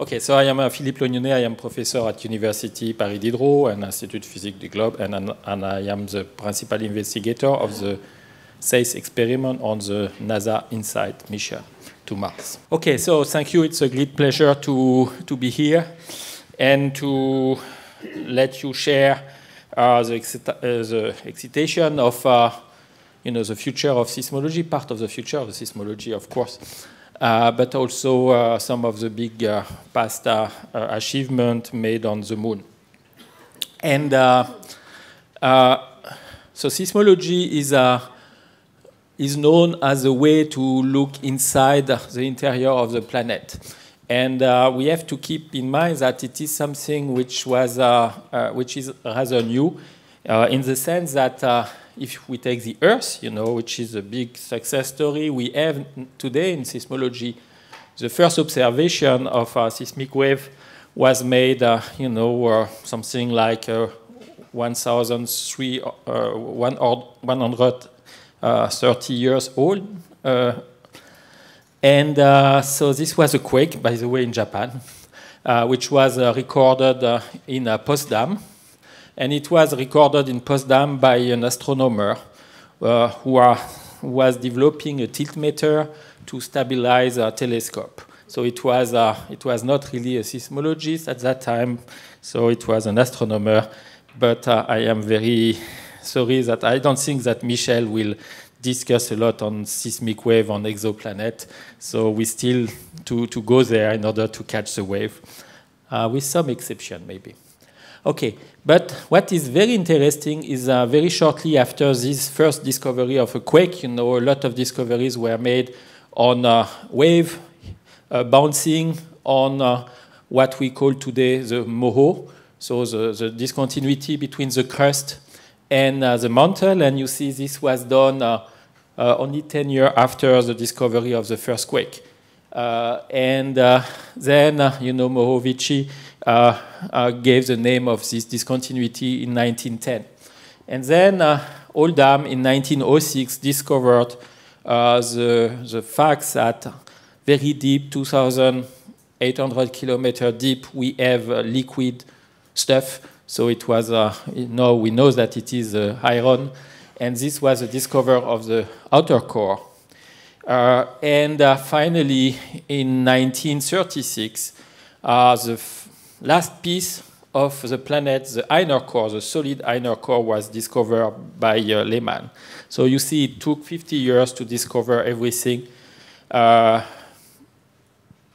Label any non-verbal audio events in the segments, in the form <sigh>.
Okay, so I am uh, Philippe Lognonné. I am professor at University Paris Diderot and Institut Physique du Globe, and, and I am the principal investigator of the SEIS experiment on the NASA InSight mission to Mars. Okay, so thank you. It's a great pleasure to, to be here and to let you share uh, the, uh, the, excitation of uh, you know, the future of seismology, part of the future of seismology, of course, but also uh, some of the big uh, past achievements made on the moon. And so seismology is is known as a way to look inside the interior of the planet. And uh, we have to keep in mind that it is something which, was, uh, uh, which is rather new, uh, in the sense that uh, if we take the Earth, you know, which is a big success story, we have today in seismology, the first observation of a seismic wave was made, uh, you know, something like 1,100 uh, 30 years old. Uh, and uh, so this was a quake, by the way, in Japan, which was recorded in Potsdam. And it was recorded in Potsdam by an astronomer who, are, was developing a tiltmeter to stabilize a telescope. So it was, uh, it was not really a seismologist at that time, so it was an astronomer. But uh, I am very sorry that I don't think that Michel will discuss a lot on seismic wave on exoplanet. So we still to, to go there in order to catch the wave, uh, with some exception maybe. Okay, but what is very interesting is uh, very shortly after this first discovery of a quake, you know, a lot of discoveries were made on uh, wave uh, bouncing on uh, what we call today the MOHO, so the, the discontinuity between the crust and uh, the mantle, and you see this was done only 10 years after the discovery of the first quake. and then, you know, Mohovici gave the name of this discontinuity in 1910. And then Oldham in 1906 discovered the, the facts that very deep, 2,800 kilometer deep, we have liquid stuff so it was, uh, now we know that it is uh, iron, and this was a discovery of the outer core. Uh, and uh, finally, in 1936, uh, the last piece of the planet, the inner core, the solid inner core, was discovered by uh, Lehmann. So you see, it took 50 years to discover everything. Uh,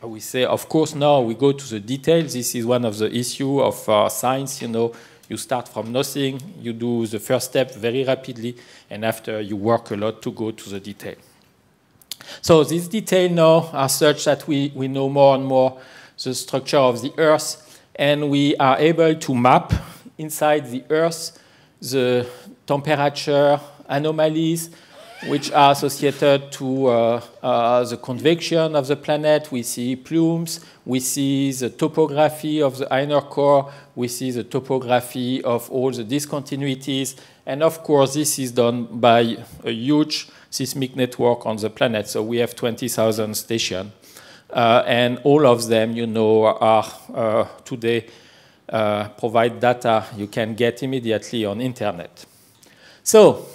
we say, of course, now we go to the details. This is one of the issue of uh, science. You know, you start from nothing, you do the first step very rapidly, and after you work a lot to go to the detail. So these details now are such that we, we know more and more the structure of the Earth, and we are able to map inside the Earth the temperature anomalies, which are associated to uh, uh, the convection of the planet. We see plumes, we see the topography of the inner core, we see the topography of all the discontinuities, and of course this is done by a huge seismic network on the planet. So we have 20,000 stations, and all of them, you know, are uh, today uh, provide data you can get immediately on internet. So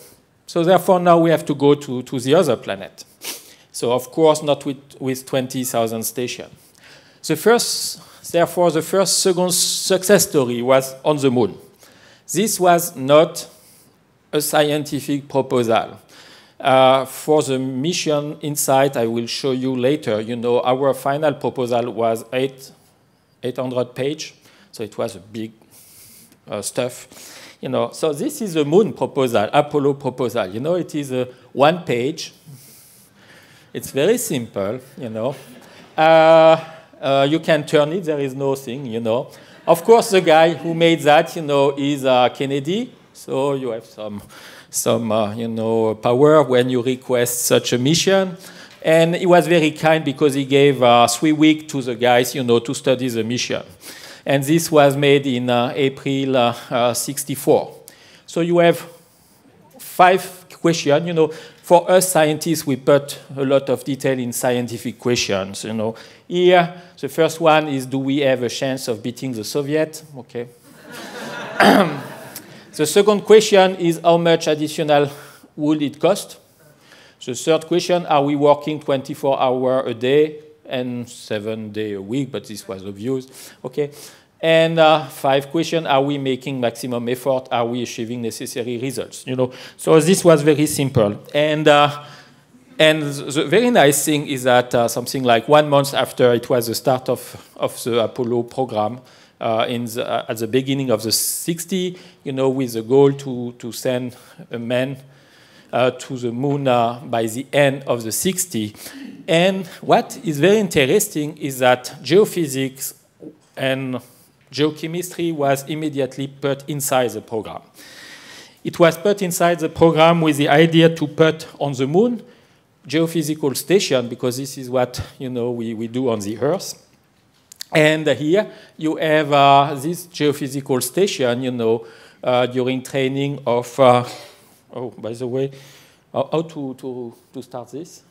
so therefore, now we have to go to, to the other planet. So of course, not with, with 20,000 stations. The first, therefore, the first second success story was on the moon. This was not a scientific proposal. Uh, for the mission InSight, I will show you later, you know, our final proposal was eight, 800 page, so it was a big uh, stuff. You know, so this is the moon proposal, Apollo proposal. You know, it is a one page. It's very simple, you know. Uh, uh, you can turn it, there is nothing, you know. Of course, the guy who made that, you know, is uh, Kennedy. So you have some, some uh, you know, power when you request such a mission. And he was very kind because he gave uh, three weeks to the guys, you know, to study the mission and this was made in uh, April uh, uh, 64. So you have five questions. You know, for us scientists, we put a lot of detail in scientific questions. You know, here the first one is, do we have a chance of beating the Soviet? Okay. <clears throat> the second question is, how much additional would it cost? The third question, are we working 24 hours a day and seven days a week? But this was obvious. Okay. And uh, five question, are we making maximum effort? Are we achieving necessary results? You know, so this was very simple. And, uh, and the very nice thing is that uh, something like one month after it was the start of, of the Apollo program, in the, uh, at the beginning of the 60s, you know, with the goal to, to send a man uh, to the moon by the end of the 60s. And what is very interesting is that geophysics and geochemistry was immediately put inside the program. It was put inside the program with the idea to put on the moon geophysical station because this is what you know we, we do on the Earth. And here you have uh, this geophysical station, you know, uh, during training of, uh, oh, by the way, how to, to, to start this?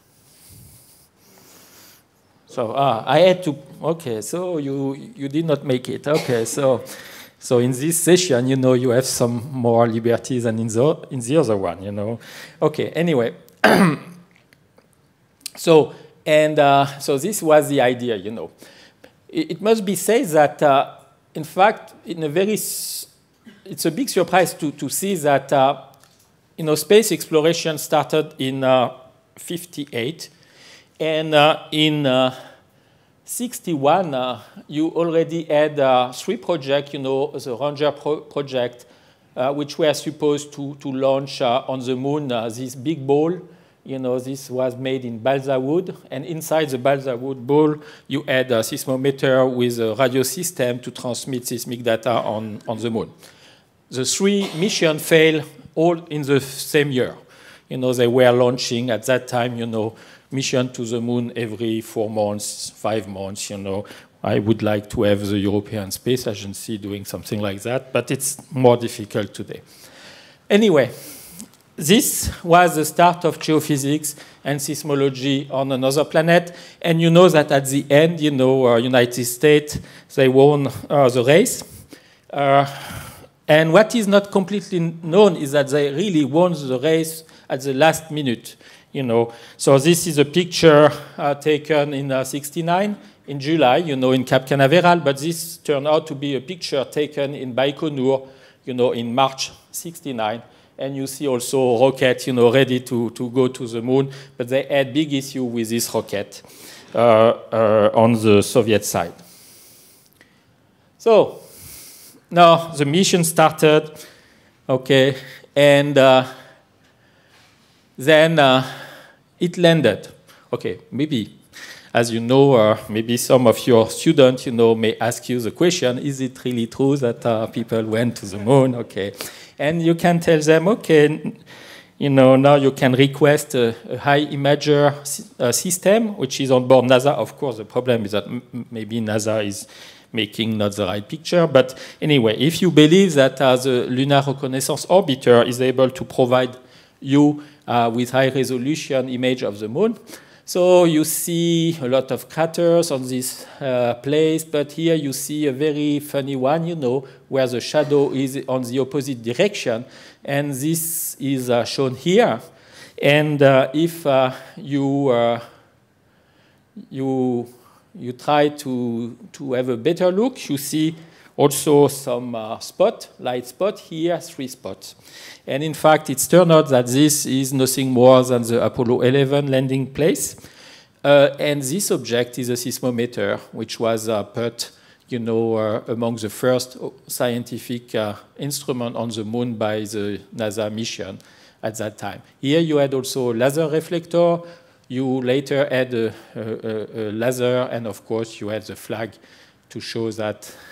So ah, I had to. Okay, so you you did not make it. Okay, so so in this session, you know, you have some more liberties than in the in the other one. You know. Okay. Anyway. <clears throat> so and uh, so this was the idea. You know, it, must be said that uh, in fact, in a very it's a big surprise to to see that uh, you know space exploration started in uh, 58 and uh, in uh, 61, uh, you already had uh, three projects, you know, the Ranger pro project, uh, which were supposed to, to launch on the moon this big ball. You know, this was made in balsa wood, and inside the balsa wood ball, you had a seismometer with a radio system to transmit seismic data on, on the moon. The three missions failed all in the same year. You know, they were launching at that time, you know, mission to the moon every four months, five months, you know. I would like to have the European Space Agency doing something like that, but it's more difficult today. Anyway, this was the start of geophysics and seismology on another planet. And you know that at the end, you know, uh, United States, they won uh, the race. Uh, and what is not completely known is that they really won the race at the last minute you know. So this is a picture uh, taken in uh, 69 in July, you know, in Cap Canaveral, but this turned out to be a picture taken in Baikonur, you know, in March 69. And you see also rocket, you know, ready to, to go to the moon, but they had big issue with this rocket uh, uh on the Soviet side. So now the mission started, okay, and uh, then uh, it landed. Okay, maybe, as you know, uh, maybe some of your students, you know, may ask you the question, is it really true that uh, people went to the moon? Okay. And you can tell them, okay, you know, now you can request a, a high imager uh, system, which is on board NASA. Of course, the problem is that maybe NASA is making not the right picture. But anyway, if you believe that uh, the Lunar Reconnaissance Orbiter is able to provide you uh, with high resolution image of the moon. So you see a lot of craters on this uh, place, but here you see a very funny one, you know, where the shadow is on the opposite direction. And this is uh, shown here. And uh, if uh, you, uh, you, you try to, to have a better look, you see also some uh, spot, light spot here, three spots. And in fact, it's turned out that this is nothing more than the Apollo 11 landing place. Uh, and this object is a seismometer, which was uh, put, you know, uh, among the first scientific uh, instrument on the moon by the NASA mission at that time. Here you had also a laser reflector. You later had a, a, a laser, and of course you had the flag to show that uh,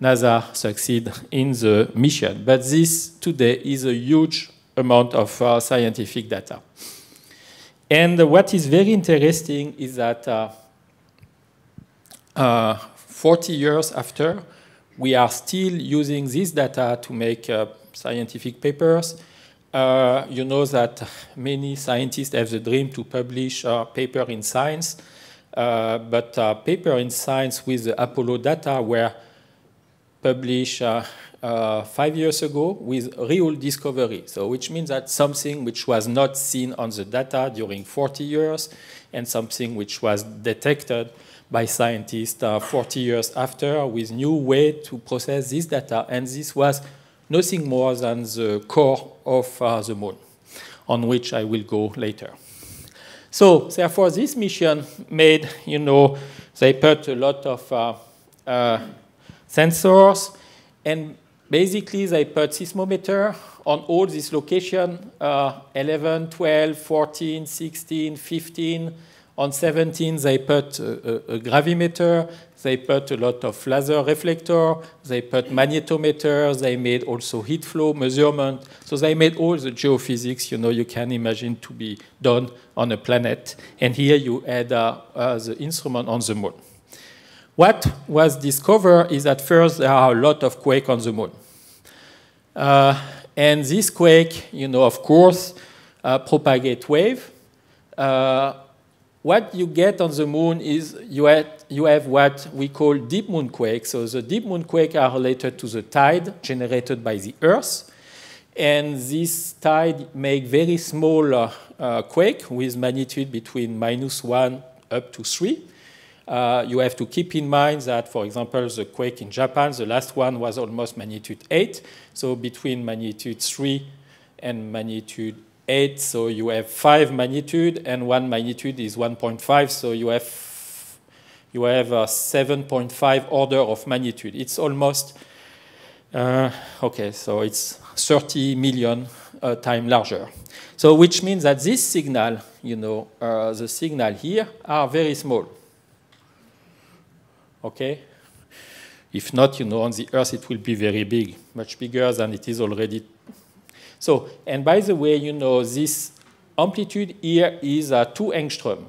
NASA succeed in the mission. But this today is a huge amount of uh, scientific data. And what is very interesting is that uh, uh, 40 years after, we are still using this data to make uh, scientific papers. uh, you know that many scientists have the dream to publish a paper in Science, uh, but a paper in Science with the Apollo data were published uh, uh, five years ago with real discovery. So, which means that something which was not seen on the data during 40 years and something which was detected by scientists uh, 40 years after with new way to process this data. And this was nothing more than the core of uh, the moon, on which I will go later. So therefore, this mission made, you know, they put a lot of uh, uh, sensors, and basically they put seismometer on all these locations, uh, 11, 12, 14, 16, 15, on 17, they put a, a, a, gravimeter, they put a lot of laser reflector, they put magnetometer, they made also heat flow measurement. So they made all the geophysics, you know, you can imagine to be done on a planet. And here you add uh, uh, the instrument on the moon. What was discovered is that first there are a lot of quake on the moon. Uh, and this quake, you know, of course, uh, propagate wave. Uh, what you get on the moon is you have, you have what we call deep moonquakes. So the deep moonquakes are related to the tide generated by the Earth. And this tide make very small uh, quake with magnitude between minus one up to three. Uh, you have to keep in mind that, for example, the quake in Japan, the last one was almost magnitude 8. So between magnitude 3 and magnitude 8, so you have 5 magnitude, and 1 magnitude is 1.5, so you have, you have a 7.5 order of magnitude. It's almost, uh, okay, so it's 30 million uh, times larger. So which means that this signal, you know, uh, the signal here are very small. Okay? If not, you know, on the Earth it will be very big, much bigger than it is already so, and by the way, you know, this amplitude here is uh, 2 angstrom.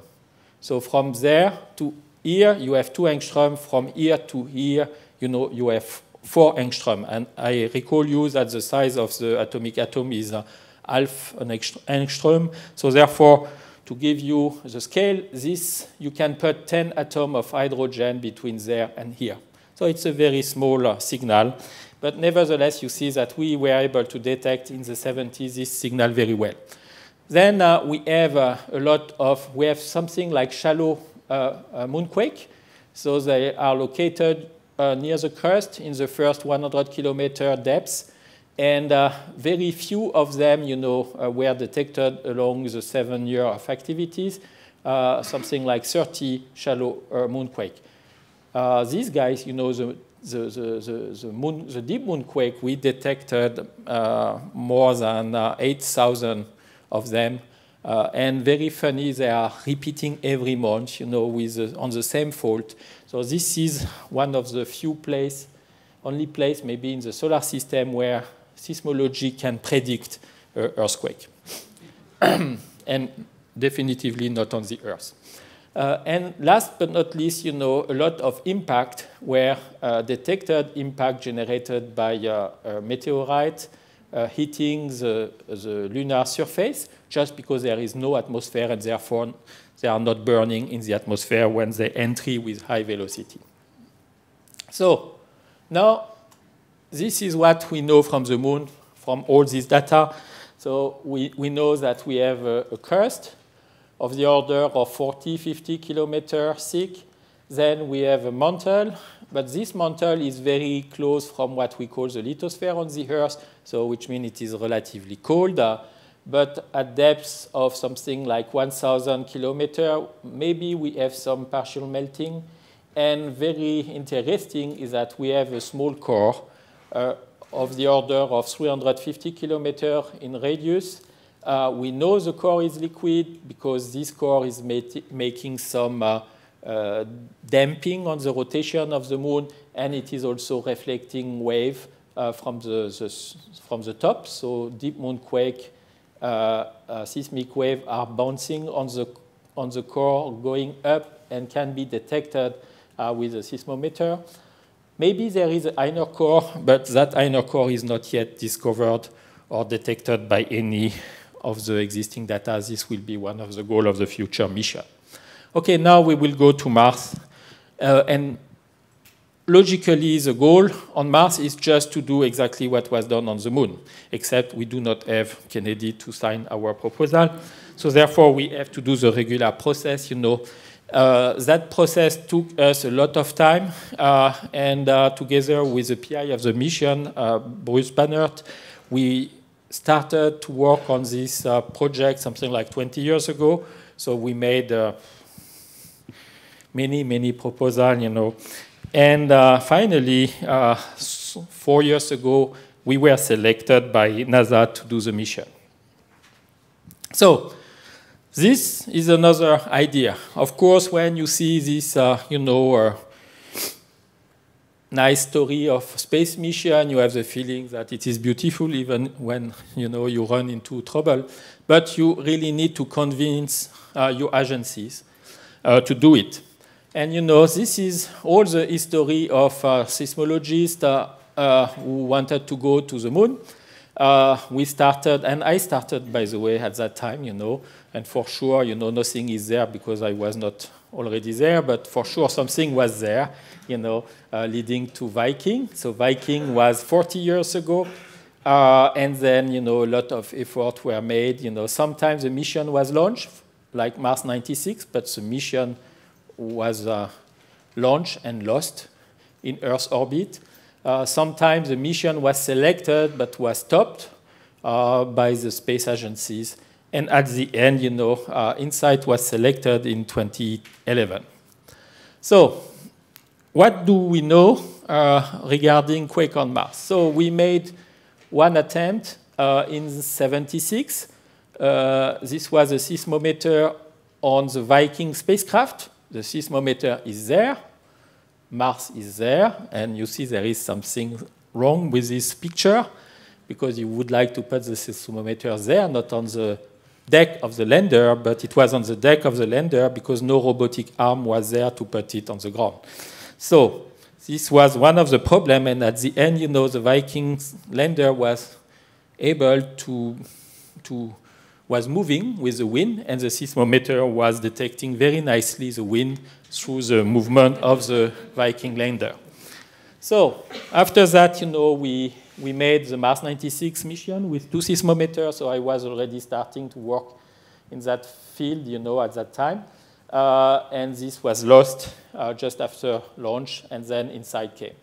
So from there to here, you have 2 angstrom. From here to here, you know, you have 4 angstrom. And I recall you that the size of the atomic atom is half an angstrom. So therefore, to give you the scale, this, you can put 10 atoms of hydrogen between there and here. So it's a very small uh, signal. But nevertheless, you see that we were able to detect in the 70s this signal very well. Then uh, we have uh, a lot of, we have something like shallow uh, uh moonquake. So they are located uh, near the crust in the first 100 kilometer depths. And uh, very few of them, you know, were detected along the seven year of activities, something like 30 shallow moonquake. these guys, you know, the the, the, the, moon, the deep moonquake, we detected uh, more than uh, 8,000 of them. Uh, and very funny, they are repeating every month, you know, with on the same fault. So this is one of the few place, only place maybe in the solar system where seismology can predict earthquake. <clears throat> and definitively not on the Earth. Uh, and last but not least, you know, a lot of impact were uh, detected, impact generated by uh, a meteorite uh, hitting the, the lunar surface, just because there is no atmosphere and therefore they are not burning in the atmosphere when they enter with high velocity. So now this is what we know from the moon, from all this data. So we, we know that we have a, a crust, of the order of 40, 50 kilometers thick. Then we have a mantle, but this mantle is very close from what we call the lithosphere on the Earth, so which means it is relatively cold. Uh, but at depths of something like 1,000 kilometers, maybe we have some partial melting. And very interesting is that we have a small core uh, of the order of 350 kilometers in radius, uh, we know the core is liquid because this core is making some uh, uh, damping on the rotation of the moon, and it is also reflecting wave uh, from, the, the, from the top. So deep moonquake, uh, uh, seismic wave are bouncing on the, on the core, going up, and can be detected with a seismometer. Maybe there is an inner core, but that inner core is not yet discovered or detected by any of the existing data. This will be one of the goals of the future mission. Okay, now we will go to Mars. Uh, and logically, the goal on Mars is just to do exactly what was done on the moon, except we do not have Kennedy to sign our proposal. So therefore, we have to do the regular process, you know. Uh, that process took us a lot of time, uh, and uh, together with the PI of the mission, uh, Bruce Banerdt, we started to work on this uh, project something like 20 years ago. So we made uh, many, many proposals, you know. And uh, finally, uh, four years ago, we were selected by NASA to do the mission. So this is another idea. Of course, when you see this, uh, you know, uh, nice story of space mission, you have the feeling that it is beautiful even when, you know, you run into trouble. But you really need to convince uh, your agencies uh, to do it. And you know, this is all the history of uh, seismologists uh, uh, who wanted to go to the moon. Uh, we started, and I started, by the way, at that time, you know, and for sure, you know, nothing is there because I was not already there, but for sure something was there, you know, uh, leading to Viking. So Viking was 40 years ago, uh, and then, you know, a lot of effort were made. You know, sometimes the mission was launched, like Mars 96, but the mission was uh, launched and lost in Earth orbit. Uh, sometimes the mission was selected but was stopped uh, by the space agencies. And at the end, you know, uh, InSight was selected in 2011. So, what do we know uh, regarding Quake on Mars? So, we made one attempt uh, in 76. this was a seismometer on the Viking spacecraft the seismometer is there, Mars is there, and you see there is something wrong with this picture because you would like to put the seismometer there, not on the deck of the lander, but it was on the deck of the lander because no robotic arm was there to put it on the ground. So this was one of the problems, and at the end, you know, the Vikings lander was able to, to was moving with the wind, and the seismometer was detecting very nicely the wind through the movement of the Viking lander. So after that, you know, we, we made the Mars 96 mission with two seismometers, so I was already starting to work in that field, you know, at that time. Uh, and this was lost uh, just after launch, and then InSight came.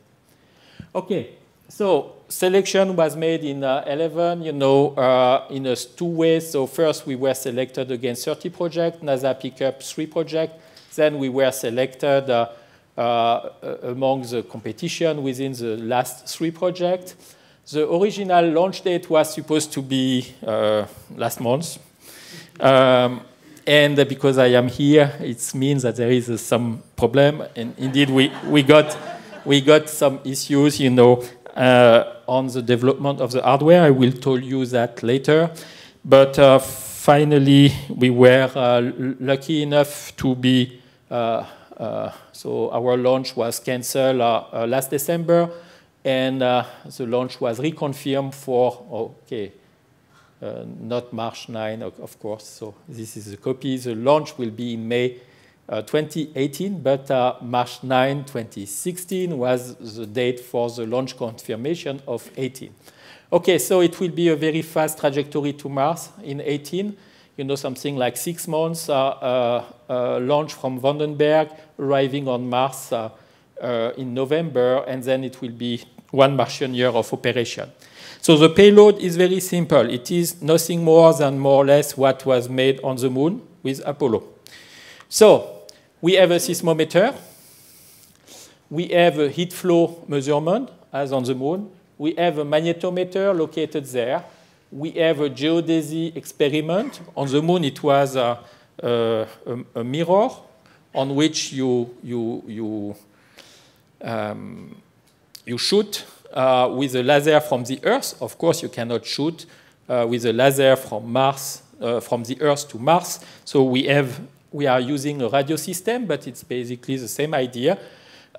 Okay, so selection was made in uh, 11, you know, uh, in a two ways. So first we were selected against 30 projects, NASA picked up three projects. Then we were selected uh, uh, among the competition within the last three projects. The original launch date was supposed to be uh, last month. Um, and because I am here, it means that there is uh, some problem. And indeed, we, we, got, we got some issues, you know, uh, on the development of the hardware. I will tell you that later. But uh, finally, we were uh, lucky enough to be, so our launch was canceled last December, and the launch was reconfirmed for, okay, uh, not March 9, of course. So this is a copy. The launch will be in May uh, 2018, but uh, March 9, 2016 was the date for the launch confirmation of 18. Okay, so it will be a very fast trajectory to Mars in 18. You know, something like six months uh, uh, uh launch from Vandenberg, arriving on Mars uh, in November, and then it will be one Martian year of operation. So the payload is very simple. It is nothing more than more or less what was made on the moon with Apollo. So we have a seismometer. We have a heat flow measurement, as on the moon. We have a magnetometer located there. We have a geodesy experiment. On the moon, it was a, a, a mirror on which you, you, you, um, you shoot uh, with a laser from the Earth. Of course, you cannot shoot uh, with a laser from Mars, uh, from the Earth to Mars. So we have we are using a radio system, but it's basically the same idea.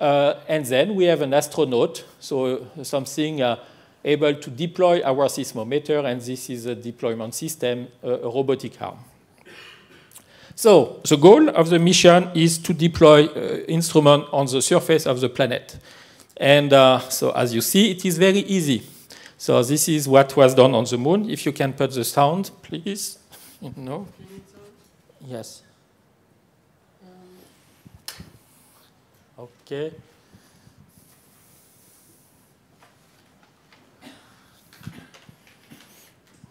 Uh, and then we have an astronaut, so something uh, able to deploy our seismometer, and this is a deployment system, a robotic arm. So the goal of the mission is to deploy uh, instrument on the surface of the planet. And uh, so as you see, it is very easy. So this is what was done on the moon. If you can put the sound, please. <laughs> No? Yes. Okay.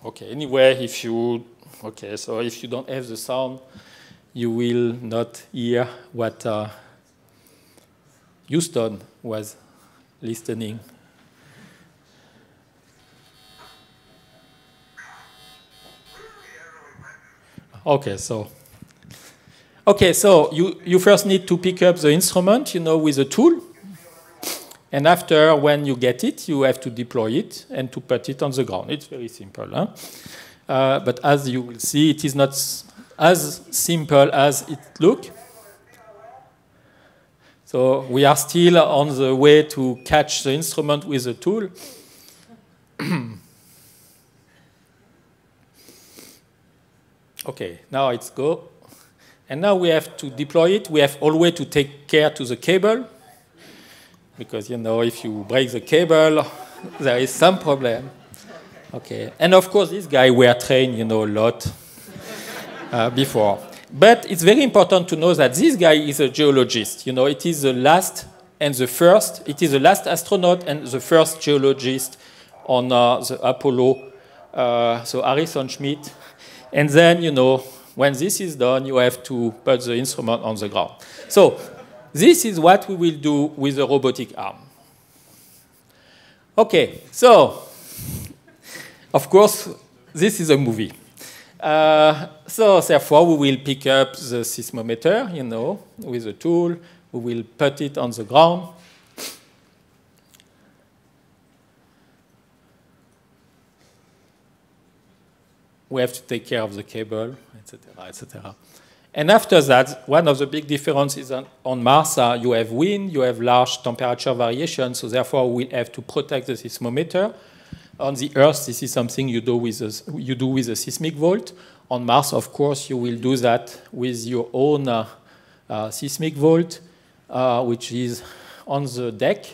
Okay, anyway, if you, okay, so if you don't have the sound, you will not hear what uh, Houston was listening. Okay, so okay, so you, you first need to pick up the instrument, you know, with a tool. And after, when you get it, you have to deploy it and to put it on the ground. It's very simple. Huh? Uh, but as you will see, it is not as simple as it looks. So we are still on the way to catch the instrument with a tool. <clears throat> okay, now it's go. And now we have to deploy it. We have always to take care to the cable. Because, you know, if you break the cable, <laughs> there is some problem. Okay. And of course, this guy were trained, you know, a lot uh, before. But it's very important to know that this guy is a geologist. You know, it is the last and the first, it is the last astronaut and the first geologist on uh, the Apollo, uh, so Harrison Schmitt. And then, you know, when this is done, you have to put the instrument on the ground. So this is what we will do with the robotic arm. Okay, so of course, this is a movie. Uh, so therefore, we will pick up the seismometer, you know, with a tool. We will put it on the ground. We have to take care of the cable, etc., etc. And after that, one of the big differences on, on Mars are you have wind, you have large temperature variation, so therefore we have to protect the seismometer on the Earth, this is something you do with a, you do with a seismic vault. On Mars, of course, you will do that with your own uh, uh, seismic vault, uh, which is on the deck.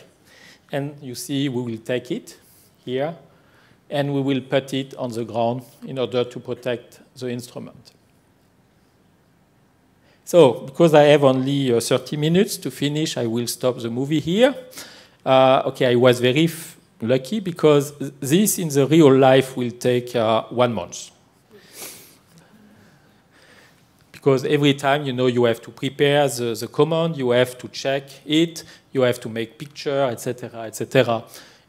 And you see, we will take it here, and we will put it on the ground in order to protect the instrument. So, because I have only uh, 30 minutes to finish, I will stop the movie here. Uh, okay, I was very lucky because this in the real life will take uh, one month. Because every time, you know, you have to prepare the, the command, you have to check it, you have to make picture, etc., etc.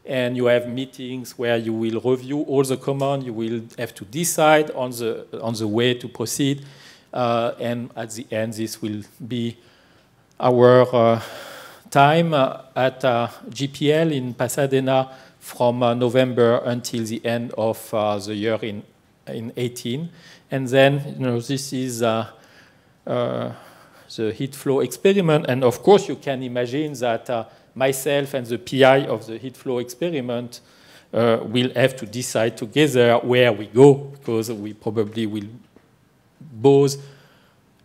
And you have meetings where you will review all the command, you will have to decide on the, on the way to proceed. Uh, and at the end, this will be our uh, time uh, at uh, JPL in Pasadena from uh, November until the end of uh, the year in, in 18. And then, you know, this is uh, the heat flow experiment. And of course, you can imagine that uh, myself and the PI of the heat flow experiment uh, will have to decide together where we go, because we probably will both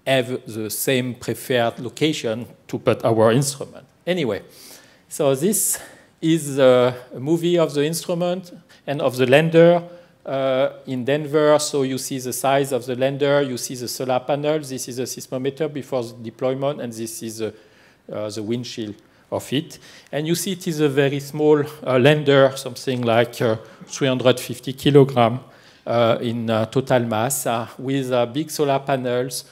have the same preferred location to put our instrument. Anyway, so this is a movie of the instrument and of the lander uh, in Denver. So you see the size of the lander, you see the solar panel. This is a seismometer before the deployment, and this is a, uh, the windshield of it. And you see it is a very small uh, lander, something like uh, 350 kilogram uh, in uh, total mass, with big solar panels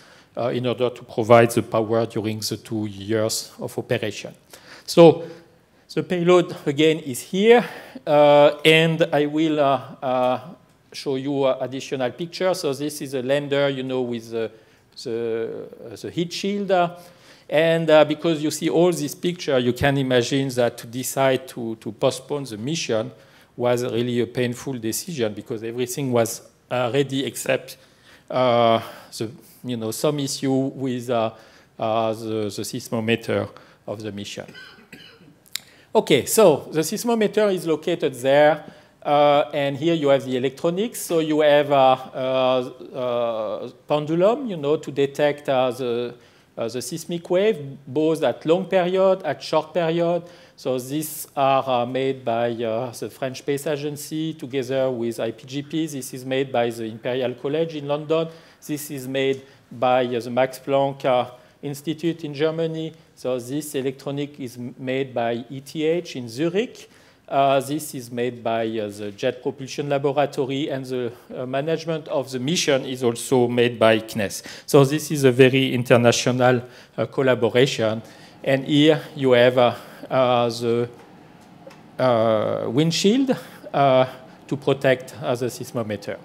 in order to provide the power during the two years of operation. So the payload, again, is here, uh, and I will uh, uh, show you additional pictures. So this is a lander, you know, with the, the, the heat shield. And uh, because you see all these pictures, you can imagine that to decide to, to postpone the mission was really a painful decision because everything was uh, ready except uh, the, you know, some issue with the, the seismometer of the mission. Okay, so the seismometer is located there. Uh, and here you have the electronics. So you have a, a, a pendulum, you know, to detect uh, the, uh, the seismic wave, both at long period, at short period. So these are uh, made by uh, the French Space Agency together with IPGP. This is made by the Imperial College in London. This is made by uh, the Max Planck Institute in Germany. So this electronic is made by ETH in Zurich. Uh, this is made by uh, the Jet Propulsion Laboratory, and the uh, management of the mission is also made by CNES. So this is a very international uh, collaboration. And here you have uh, uh, the windshield to protect the seismometer.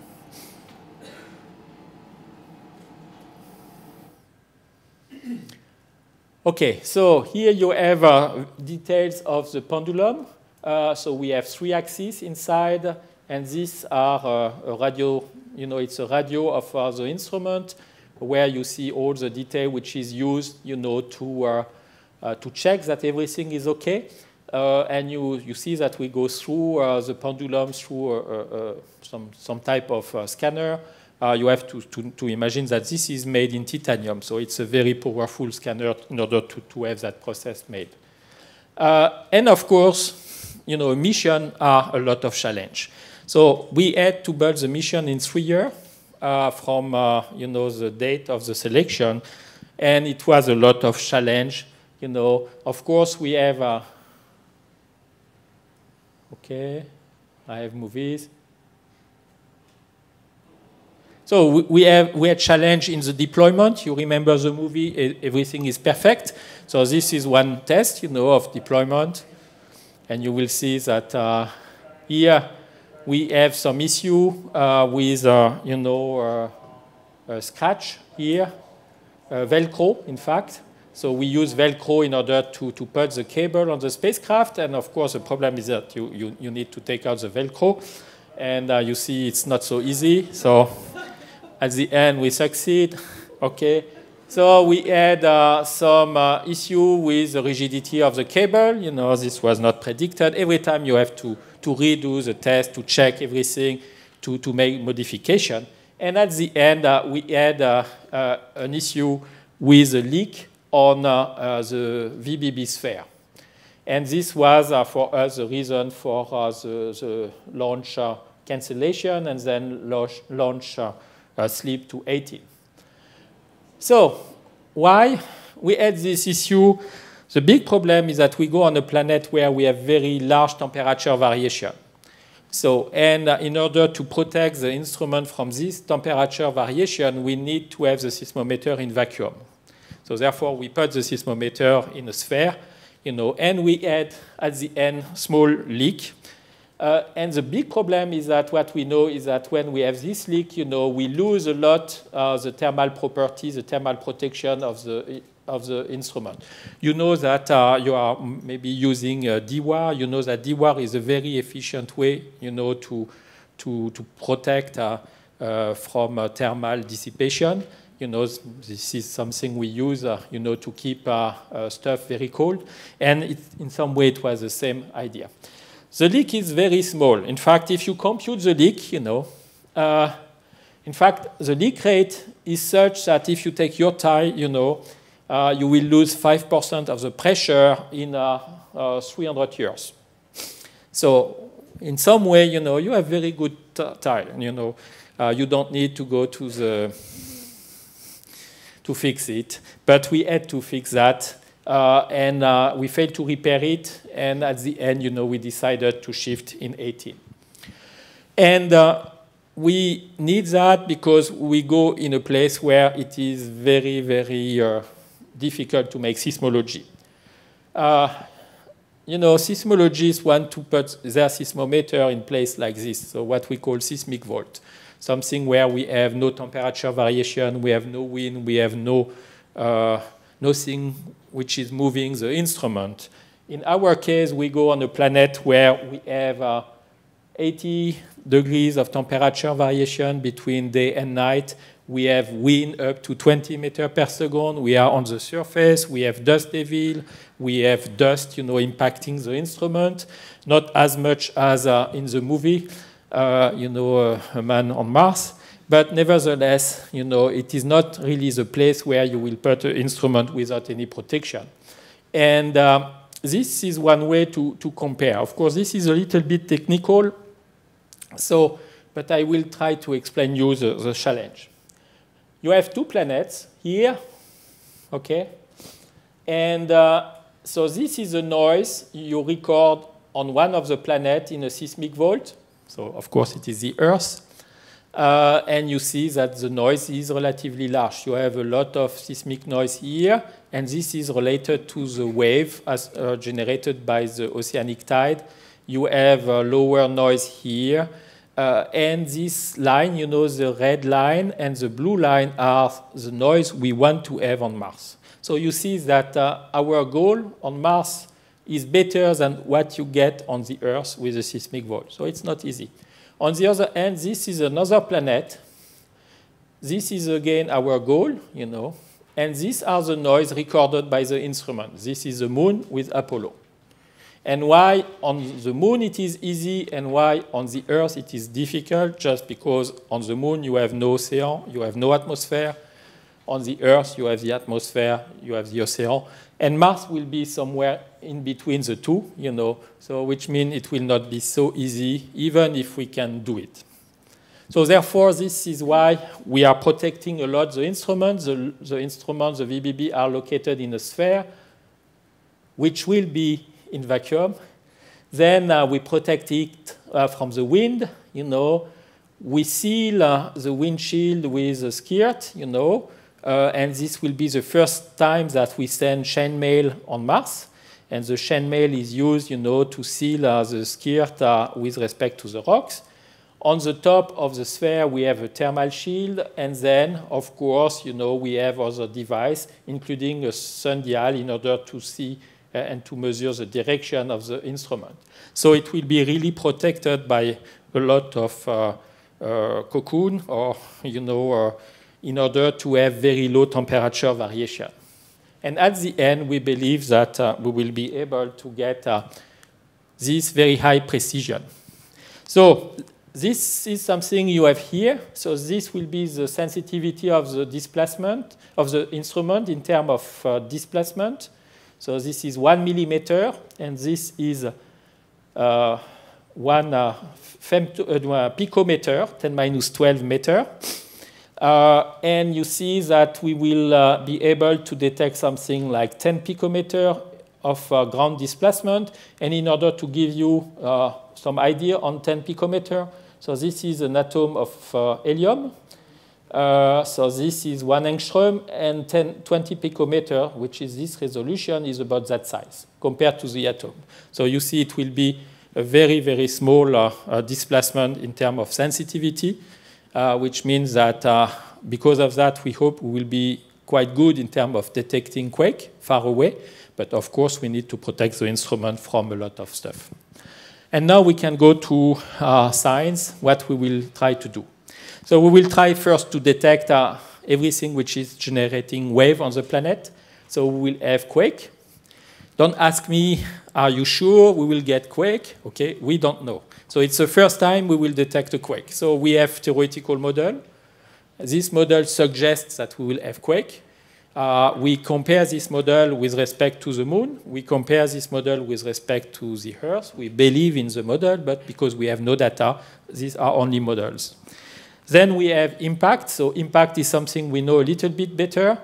Okay, so here you have details of the pendulum. Uh, so we have three axes inside, and these are uh, a radio, you know, it's a radio of uh, the instrument where you see all the detail which is used, you know, to, uh, uh, to check that everything is okay. and you, you see that we go through the pendulum through some, some type of scanner. You have to, to, to imagine that this is made in titanium, so it's a very powerful scanner in order to, to have that process made. and of course, you know, a mission are a lot of challenge. So we had to build the mission in three years uh, from, uh, you know, the date of the selection. And it was a lot of challenge. You know, of course, we have, uh, okay, I have movies. So we have we had challenge in the deployment. You remember the movie, everything is perfect. So this is one test, you know, of deployment. And you will see that uh, here we have some issue uh, with, uh, you know, a scratch here, Velcro, in fact. So we use Velcro in order to, to put the cable on the spacecraft. And of course, the problem is that you, you, you need to take out the Velcro. And uh, you see it's not so easy. So at the end, we succeed. <laughs> OK. So we had uh, some uh, issue with the rigidity of the cable. You know, this was not predicted. Every time you have to, to redo the test, to check everything, to, to make modification. And at the end, uh, we had uh, uh, an issue with a leak on uh, the VBB sphere. And this was for us the reason for the, the, launch cancellation and then launch, launch Uh, slip to 18. So why? We had this issue. The big problem is that we go on a planet where we have very large temperature variation. So, and uh, in order to protect the instrument from this temperature variation, we need to have the seismometer in vacuum. So therefore, we put the seismometer in a sphere, you know, and we add at the end small leak uh, and the big problem is that what we know is that when we have this leak, you know, we lose a lot uh, the thermal properties, the thermal protection of the of the instrument. You know that uh, you are maybe using uh, Dewar. You know that Dewar is a very efficient way, you know, to to to protect uh, uh, from uh, thermal dissipation. You know, this is something we use, you know, to keep stuff very cold. And it, in some way, it was the same idea. The leak is very small. In fact, if you compute the leak, you know, uh, in fact, the leak rate is such that if you take your tie, you know, uh, you will lose 5% of the pressure in uh, uh 300 years. So in some way, you know, you have very good tile, you know. Uh, you don't need to go to the, to fix it. But we had to fix that uh, and uh, we failed to repair it. And at the end, you know, we decided to shift in 18. And uh, we need that because we go in a place where it is very, very uh, difficult to make seismology. Uh, you know, seismologists want to put their seismometer in place like this, so what we call seismic vault, something where we have no temperature variation, we have no wind, we have no uh, nothing which is moving the instrument. In our case, we go on a planet where we have uh, 80 degrees of temperature variation between day and night. We have wind up to 20 meters per second. We are on the surface. We have dust devil. We have dust, you know, impacting the instrument. Not as much as uh, in the movie, uh, you know, uh, a man on Mars. But nevertheless, you know, it is not really the place where you will put an instrument without any protection. And uh, this is one way to, to compare. Of course, this is a little bit technical, so, but I will try to explain you the, the challenge. You have two planets here, okay? And uh, so this is a noise you record on one of the planets in a seismic vault. So, of course, it is the Earth. Uh, and you see that the noise is relatively large. You have a lot of seismic noise here, and this is related to the wave as uh, generated by the oceanic tide. You have a lower noise here, uh, and this line, you know, the red line and the blue line are the noise we want to have on Mars. So you see that uh, our goal on Mars is better than what you get on the Earth with a seismic vault. So it's not easy. On the other hand, this is another planet. This is again our goal, you know, and these are the noise recorded by the instrument. This is the moon with Apollo. And why on the moon it is easy and why on the Earth it is difficult, just because on the moon you have no ocean, you have no atmosphere. On the Earth you have the atmosphere, you have the ocean. And Mars will be somewhere in between the two, you know, so which means it will not be so easy, even if we can do it. So therefore, this is why we are protecting a lot the instruments. The, the instruments, the VBB, are located in a sphere, which will be in vacuum. Then uh, we protect it uh, from the wind, you know. We seal uh, the windshield with a skirt, you know, uh, and this will be the first time that we send chain mail on Mars. And the chainmail is used, you know, to seal uh, the skirt uh, with respect to the rocks. On the top of the sphere, we have a thermal shield, and then, of course, you know, we have other device, including a sundial, in order to see uh, and to measure the direction of the instrument. So it will be really protected by a lot of uh, uh, cocoon, or you know, uh, in order to have very low temperature variation. And at the end, we believe that uh, we will be able to get uh, this very high precision. So this is something you have here. So this will be the sensitivity of the displacement of the instrument in terms of uh, displacement. So this is one millimeter, and this is uh, one uh, uh picometer, 10 minus 12 meter. Uh, and you see that we will uh, be able to detect something like 10 picometer of uh, ground displacement. And in order to give you uh, some idea on 10 picometer, so this is an atom of uh, helium. Uh, so this is one angstrom and 10, 20 picometer, which is this resolution, is about that size compared to the atom. So you see it will be a very, very small displacement in terms of sensitivity. Uh, which means that uh, because of that, we hope we will be quite good in terms of detecting quake far away. But of course, we need to protect the instrument from a lot of stuff. And now we can go to uh, science, what we will try to do. So we will try first to detect uh, everything which is generating wave on the planet. So we will have quake. Don't ask me, are you sure we will get quake? Okay, we don't know. So it's the first time we will detect a quake. So we have theoretical model. This model suggests that we will have quake. Uh, we compare this model with respect to the moon. We compare this model with respect to the Earth. We believe in the model, but because we have no data, these are only models. Then we have impact. So impact is something we know a little bit better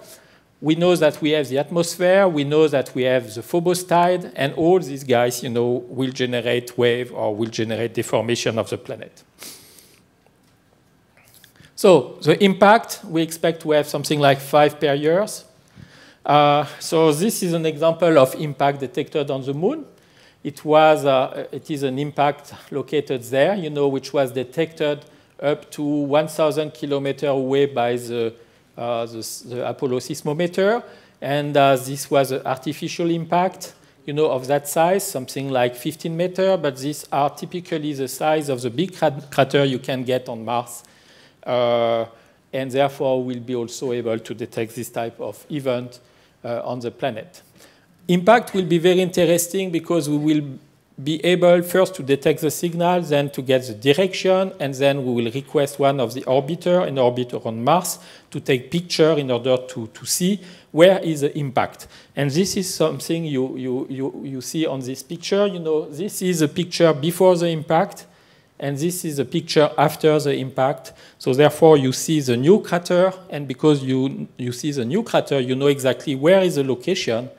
we know that we have the atmosphere, we know that we have the Phobos tide, and all these guys, you know, will generate wave or will generate deformation of the planet. So the impact, we expect to have something like five per year. Uh, so this is an example of impact detected on the moon. It was, uh, it is an impact located there, you know, which was detected up to 1,000 kilometers away by the the, the, Apollo seismometer, and uh, this was an artificial impact. you know, of that size, something like 15 meter, but these are typically the size of the big crater you can get on Mars. Uh, and therefore we'll be also able to detect this type of event uh, on the planet. Impact will be very interesting because we will be able first to detect the signal, then to get the direction, and then we will request one of the orbiter, an orbiter on Mars, to take picture in order to, to see where is the impact. And this is something you, you, you, you see on this picture. You know, this is a picture before the impact, and this is a picture after the impact. So therefore, you see the new crater, and because you, you see the new crater, you know exactly where is the location,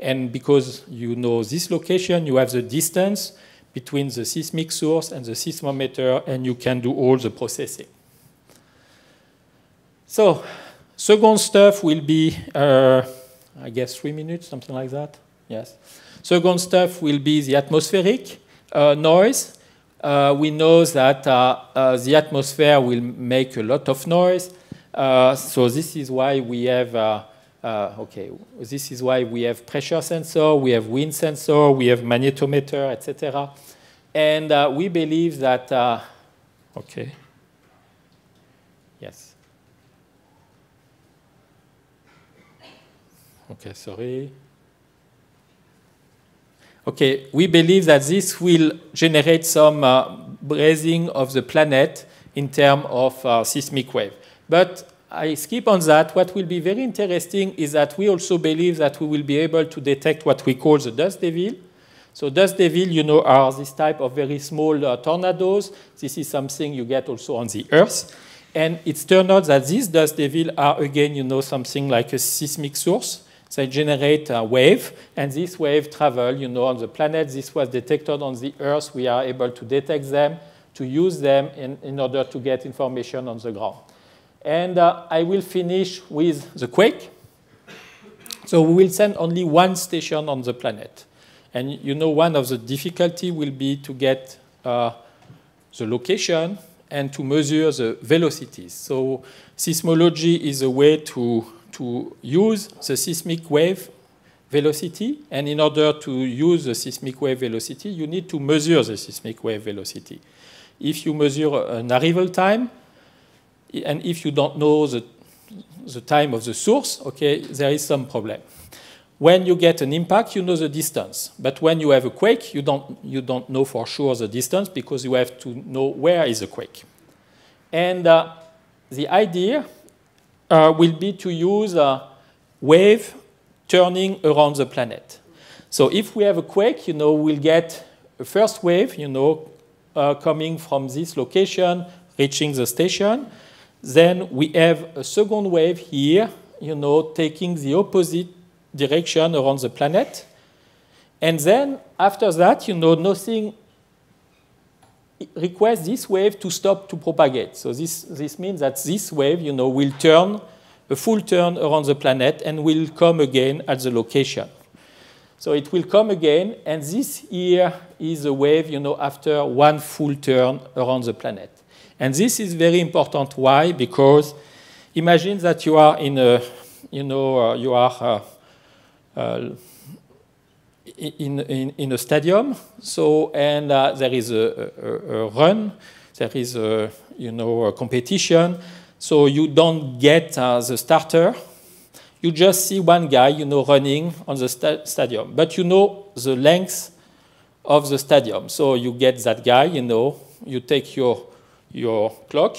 and because you know this location, you have the distance between the seismic source and the seismometer, and you can do all the processing. So, second stuff will be, uh, I guess, three minutes, something like that. Yes. Second stuff will be the atmospheric uh, noise. Uh, we know that uh, uh, the atmosphere will make a lot of noise. Uh, so this is why we have uh, okay, this is why we have pressure sensor, we have wind sensor, we have magnetometer, etc. And uh, we believe that, uh, okay, yes. Okay, sorry. Okay, we believe that this will generate some uh, brazing of the planet in terms of uh, seismic wave. But I skip on that. What will be very interesting is that we also believe that we will be able to detect what we call the dust devil. So dust devil, you know, are this type of very small uh, tornadoes. This is something you get also on the Earth. And it's turned out that these dust devil are, again, you know, something like a seismic source. They generate a wave, and this wave travel, you know, on the planet. This was detected on the Earth. We are able to detect them, to use them in, in order to get information on the ground. And uh, I will finish with the quake. So we will send only one station on the planet. And you know one of the difficulty will be to get uh, the location and to measure the velocities. So seismology is a way to, to use the seismic wave velocity. And in order to use the seismic wave velocity, you need to measure the seismic wave velocity. If you measure an arrival time, and if you don't know the, the time of the source, okay, there is some problem. When you get an impact, you know the distance. But when you have a quake, you don't, you don't know for sure the distance because you have to know where is the quake. And uh, the idea uh, will be to use a wave turning around the planet. So if we have a quake, you know, we'll get a first wave, you know, uh, coming from this location, reaching the station. Then we have a second wave here, you know, taking the opposite direction around the planet. And then after that, you know, nothing requests this wave to stop to propagate. So this, this means that this wave, you know, will turn a full turn around the planet and will come again at the location. So it will come again, and this here is a wave, you know, after one full turn around the planet. And this is very important. Why? Because imagine that you are in a, you know, uh, you are uh, uh, in, in, in, a stadium. So, and uh, there is a, a, a, run, there is a, you know, a competition. So you don't get uh, the starter. You just see one guy, you know, running on the sta stadium. But you know the length of the stadium. So you get that guy, you know, you take your your clock.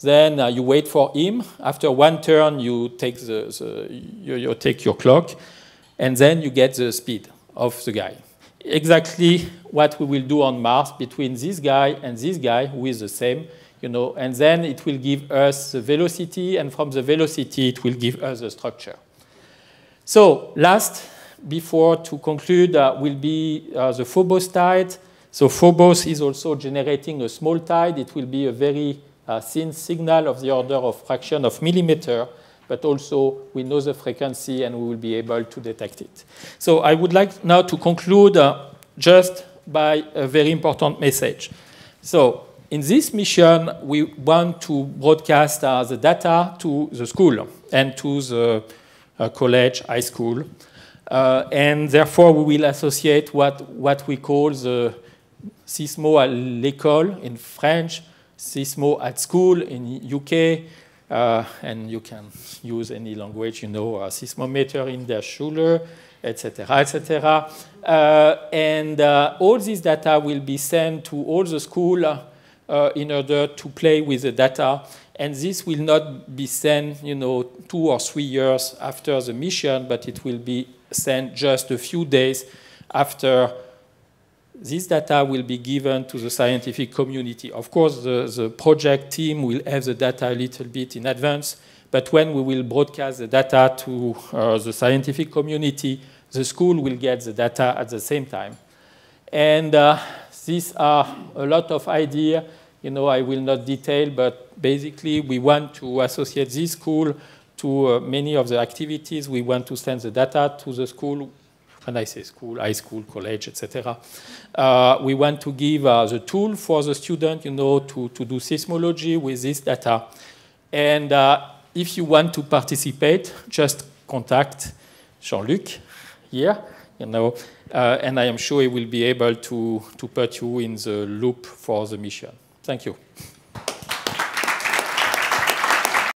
Then uh, you wait for him. After one turn, you take, the, the you, you take your clock, and then you get the speed of the guy. Exactly what we will do on Mars between this guy and this guy, who is the same, you know, and then it will give us the velocity, and from the velocity, it will give us the structure. So last, before to conclude, uh, will be uh, the Phobos tide. So Phobos is also generating a small tide. It will be a very uh, thin signal of the order of fraction of millimeter, but also we know the frequency and we will be able to detect it. So I would like now to conclude uh, just by a very important message. So in this mission, we want to broadcast uh, the data to the school and to the uh, college, high school. Uh, and therefore, we will associate what, what we call the Sismo à l'école in French, Sismo at school in UK, uh, and you can use any language, you know, a seismometer in der Schule, etc., etc. Uh, and uh, all this data will be sent to all the school uh, in order to play with the data. And this will not be sent, you know, two or three years after the mission, but it will be sent just a few days after this data will be given to the scientific community. Of course, the, the project team will have the data a little bit in advance, but when we will broadcast the data to uh, the scientific community, the school will get the data at the same time. And uh, these are a lot of ideas. You know, I will not detail, but basically we want to associate this school to uh, many of the activities. We want to send the data to the school I say school, high school, college, etc. Uh, we want to give uh, the tool for the student, you know, to, to do seismology with this data. And uh, if you want to participate, just contact Jean-Luc here, you know, uh, and I am sure he will be able to, to put you in the loop for the mission. Thank you.